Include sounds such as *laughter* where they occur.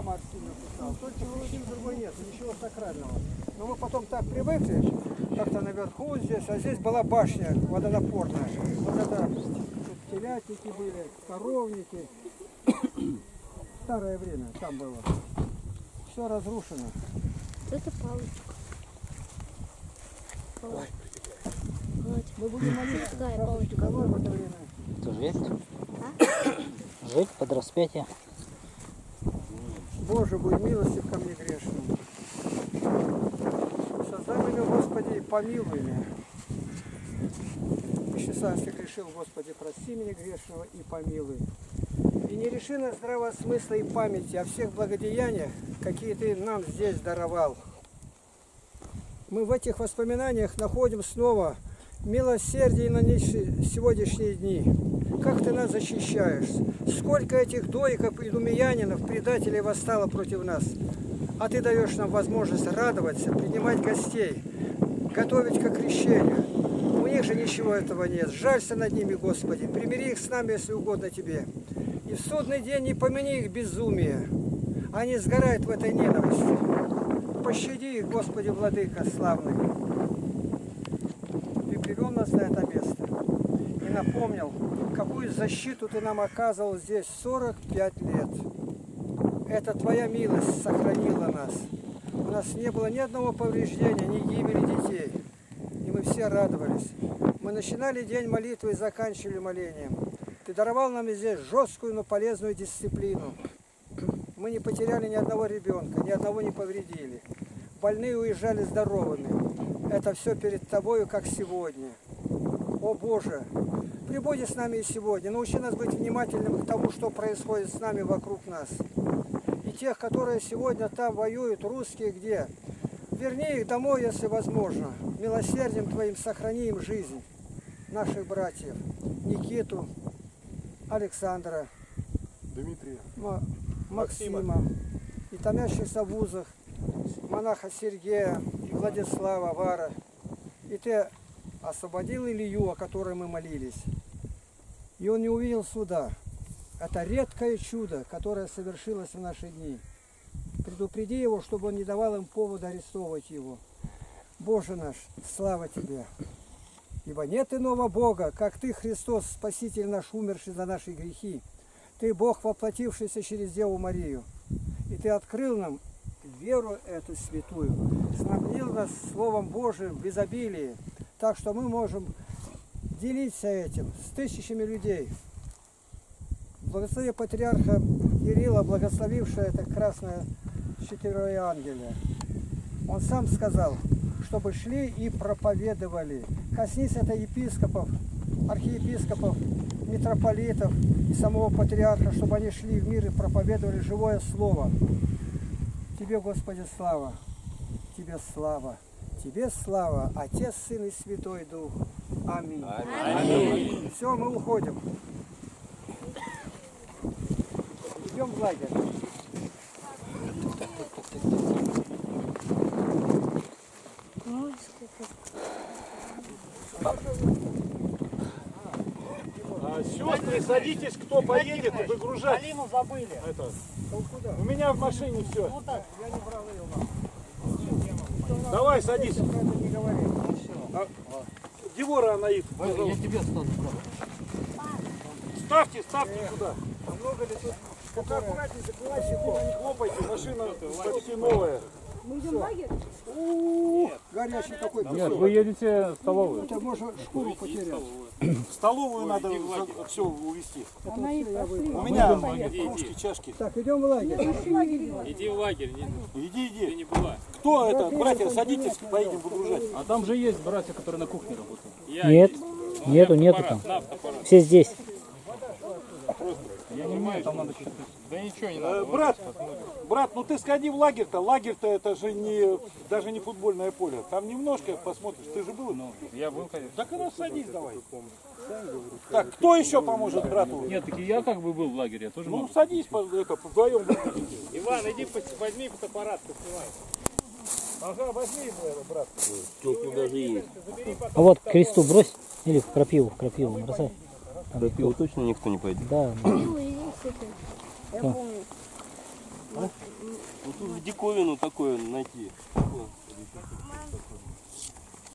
комар сильно кусал. Только причин другой нет, ничего сакрального. Но мы потом так привыкли, как-то наверху здесь, а здесь была башня водонапорная. Вот это телятники были, коровники. *coughs* Старое время там было. Все разрушено. Это палочка. Палочка. Мы будем молиться. Палочка? это время. Это жить? Жить под распятие. Боже, будь милостив ко мне грешному. Создай меня, Господи, и помилуй меня. Еще сам грешил, Господи, прости меня грешного и помилуй. И не реши нас здравого смысла и памяти о всех благодеяниях, какие Ты нам здесь даровал. Мы в этих воспоминаниях находим снова милосердие на сегодняшние дни. Как Ты нас защищаешь? Сколько этих доиков и думиянинов, предателей восстало против нас? А Ты даешь нам возможность радоваться, принимать гостей, готовить к окрещению. У них же ничего этого нет. Жалься над ними, Господи. Примири их с нами, если угодно Тебе. И в судный день не помяни их безумие. Они сгорают в этой ненависти. Пощади их, Господи, Владыка славный. Ты привел нас на это место и напомнил, какую защиту Ты нам оказывал здесь 45 лет. Это Твоя милость сохранила нас. У нас не было ни одного повреждения, ни гибели детей. И мы все радовались. Мы начинали день молитвы и заканчивали молением. Ты даровал нам здесь жесткую, но полезную дисциплину. Мы не потеряли ни одного ребенка, ни одного не повредили. Больные уезжали здоровыми. Это все перед Тобою, как сегодня. О Боже, прибудь с нами и сегодня. Научи нас быть внимательными к тому, что происходит с нами вокруг нас. И тех, которые сегодня там воюют, русские где? Верни их домой, если возможно. Милосердием Твоим сохрани им жизнь наших братьев. Никиту, Александра, Дмитрия. Ма- Максима, и томящихся в вузах, монаха Сергея, Владислава, Вара. И ты освободил Илью, о которой мы молились. И он не увидел суда. Это редкое чудо, которое совершилось в наши дни. Предупреди его, чтобы он не давал им повода арестовывать его. Боже наш, слава Тебе! Ибо нет иного Бога, как Ты, Христос, Спаситель наш, умерший за наши грехи. Ты Бог, воплотившийся через Деву Марию. И Ты открыл нам веру эту святую, снабдил нас Словом Божиим в изобилии, так что мы можем делиться этим с тысячами людей. Благослови патриарха Кирилла, благословившая это красное четверое ангелия. Он сам сказал, чтобы шли и проповедовали. Коснись это епископов, архиепископов, митрополитов и самого патриарха, чтобы они шли в мир и проповедовали живое слово. Тебе, Господи, слава, Тебе слава, Тебе слава, Отец, Сын и Святой Дух. Аминь. Аминь. Все, мы уходим. Идем в лагерь. А, сестры, садитесь, кто поедет, выгружать. Алину забыли. Это. У меня в машине все. Ну так, я не брал ее вам. Давай, садись. Не говори. Дивора Анаит, Я тебе стану. Ставьте, ставьте сюда. А много ли тут? Закрывайте, не хлопайте, машина почти новая. Горячий такой Нет, песок. вы едете в столовую. Это можно шкуру потерять. *clears throat* В столовую надо все увезти. Выпил. У меня кружки, чашки. Так, идем в лагерь. Иди в лагерь, Иди, иди. Кто это? Братья, садитесь, поедем выгружать. А там же есть братья, которые на кухне работают. Нет, нету, нету там. Все здесь. Я не умею, там надо что-то... Да ничего не Э, надо. брат, брат, ну ты сходи в лагерь-то. Лагерь-то это же не, даже не футбольное поле. Там немножко посмотришь. Ты же был? Ну, Я был, конечно. так и садись давай. Так, кто еще поможет брату? Нет, так я как бы был в лагере, я тоже Ну могу. садись, по- это, вдвоем. Иван, иди возьми фотоаппарат, поснимай. Ага, возьми, брат. А вот кресту брось. Или в крапиву, в крапиву бросай. Пива точно никто не пойдет. Да, я помню. Вот тут диковину такое найти. Такое.